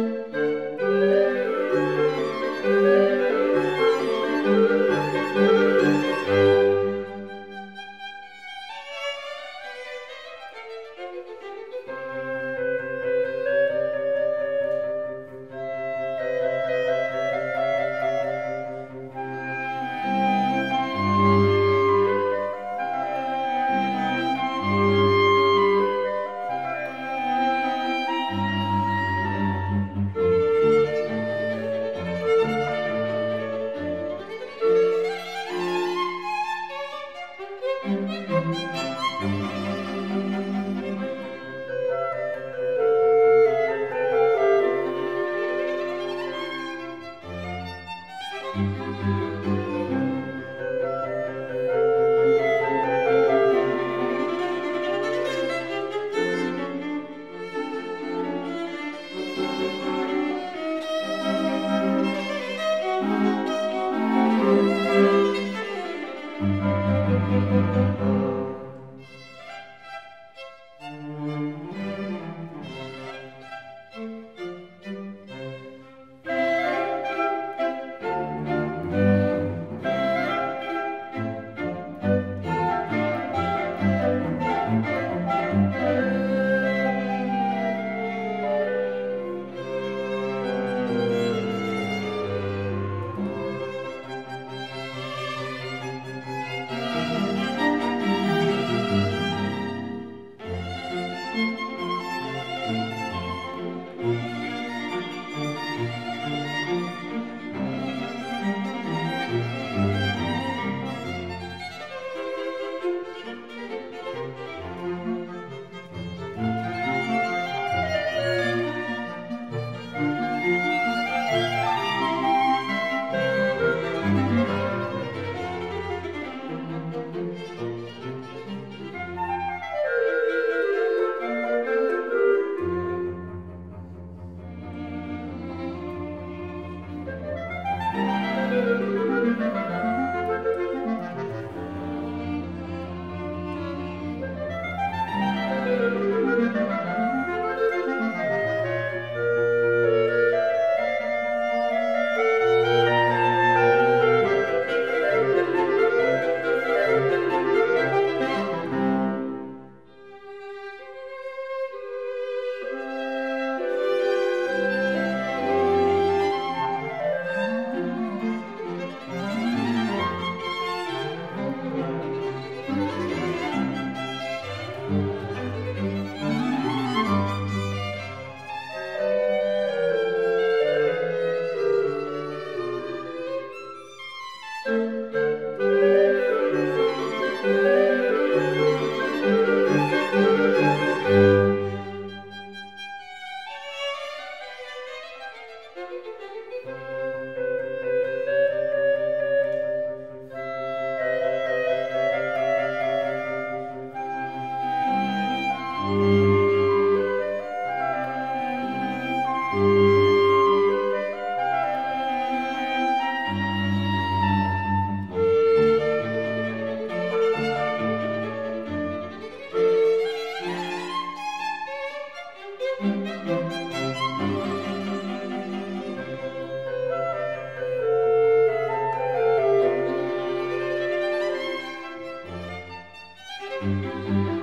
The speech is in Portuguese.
Música Música